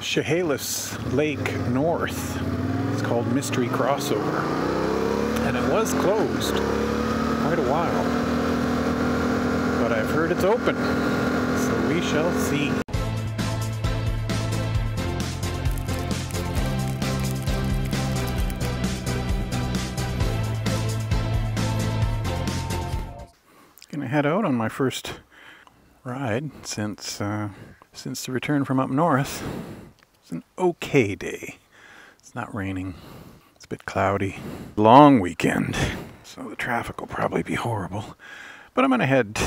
Chehalis Lake North. It's called Mystery Crossover. And it was closed quite a while. But I've heard it's open. So we shall see. Gonna head out on my first ride since uh, since the return from up north. It's an okay day. It's not raining. It's a bit cloudy. Long weekend, so the traffic will probably be horrible. But I'm gonna head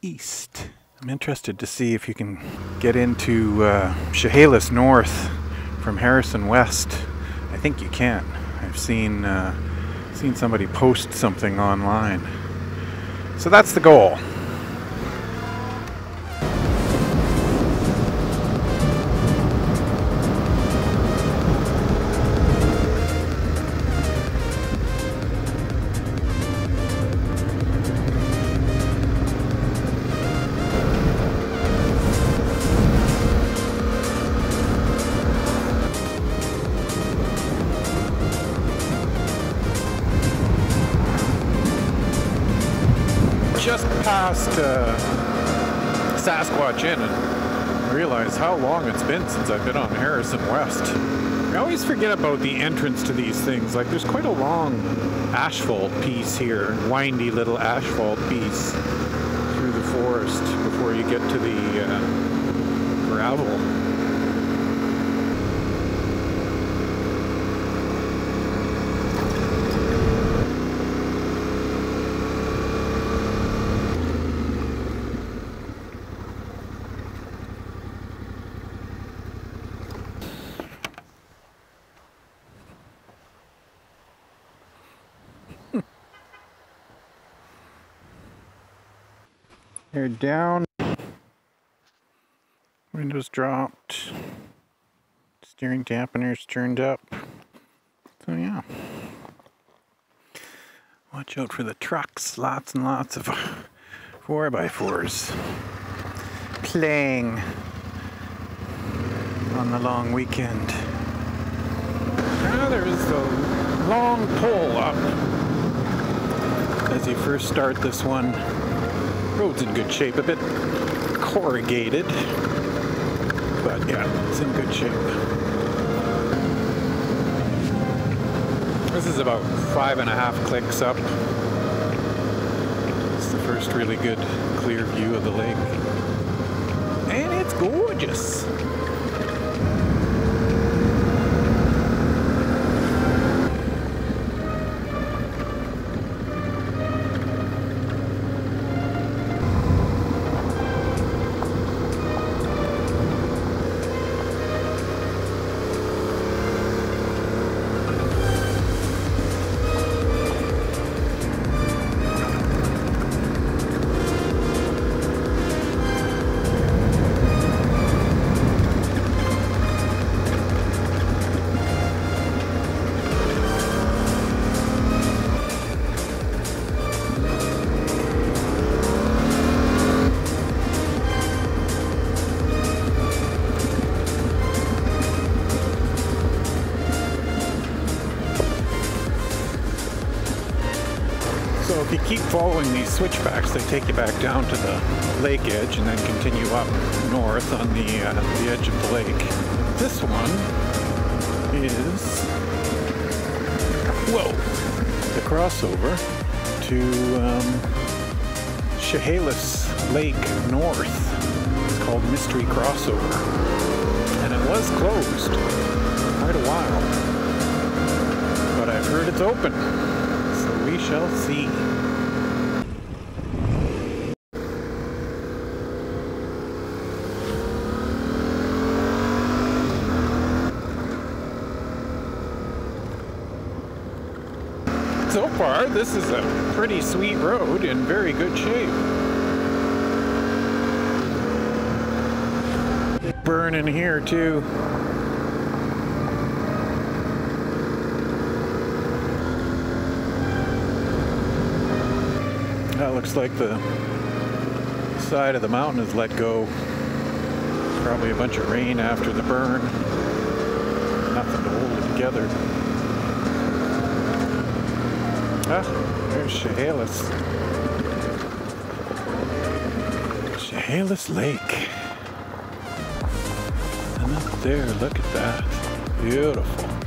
east. I'm interested to see if you can get into uh, Chehalis North from Harrison West. I think you can. I've seen uh, seen somebody post something online. So that's the goal. Uh, Sasquatch Inn and realize how long it's been since I've been on Harrison West. I always forget about the entrance to these things. Like, there's quite a long asphalt piece here, windy little asphalt piece through the forest before you get to the uh, gravel. They're down. Windows dropped. Steering dampeners turned up. So yeah. Watch out for the trucks. Lots and lots of 4x4s playing on the long weekend. Now there's the long pull up as you first start this one. Road's in good shape, a bit corrugated, but yeah, it's in good shape. This is about five and a half clicks up. It's the first really good clear view of the lake. And it's gorgeous. Keep following these switchbacks, they take you back down to the lake edge and then continue up north on the, uh, the edge of the lake. This one is, whoa, the crossover to um, Chehalis Lake North. It's called Mystery Crossover. And it was closed quite a while. But I've heard it's open. So we shall see. So far, this is a pretty sweet road in very good shape. Burn in here too. That looks like the side of the mountain is let go. Probably a bunch of rain after the burn. Nothing to hold it together. Ah, there's Chehalis. Chehalis Lake. And up there, look at that. Beautiful.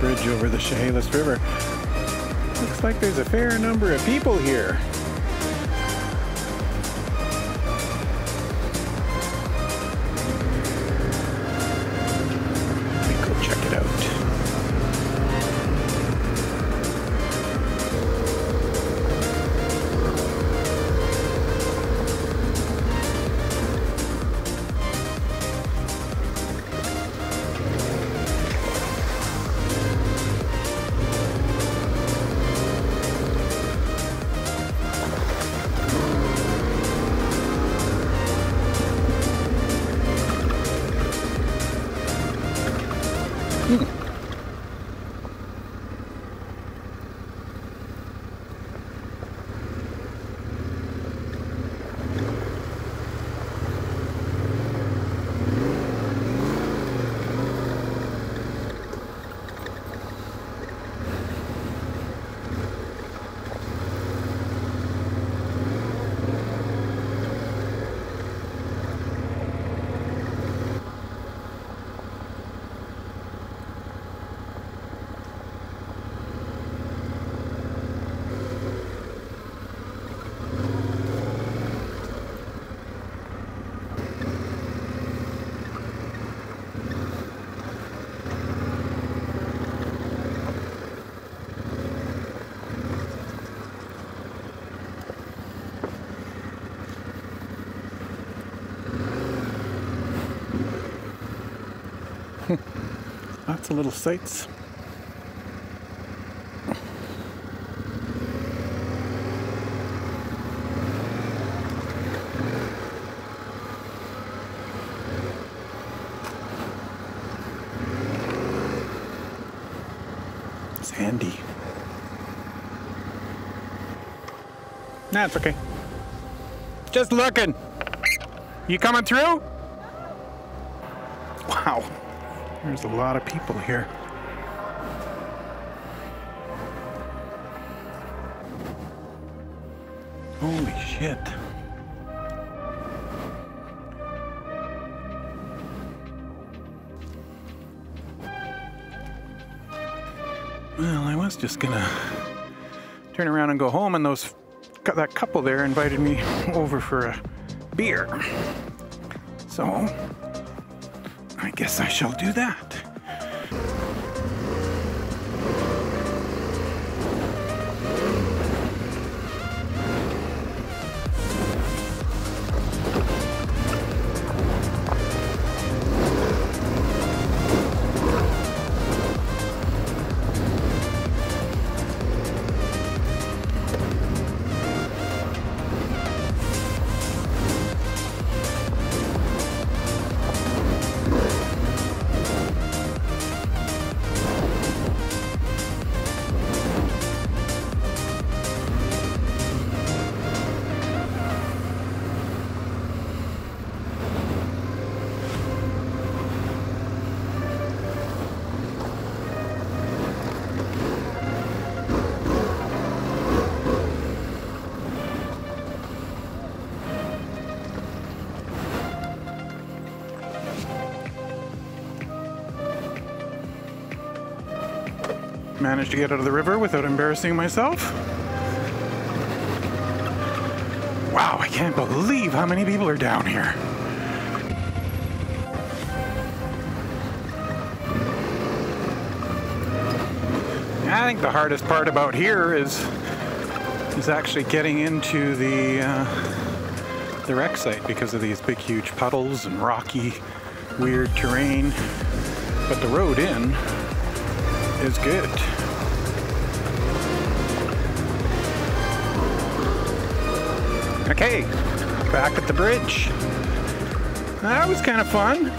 Bridge over the Chehalis River. Looks like there's a fair number of people here. Hmm. Lots of little sights. Sandy. Nah, it's okay. Just looking. You coming through? Wow. There's a lot of people here. Holy shit. Well, I was just gonna turn around and go home, and those that couple there invited me over for a beer. So, I guess I shall do that. Managed to get out of the river without embarrassing myself. Wow, I can't believe how many people are down here. I think the hardest part about here is is actually getting into the uh, the rec site because of these big, huge puddles and rocky, weird terrain. But the road in is good. Okay, back at the bridge. That was kind of fun.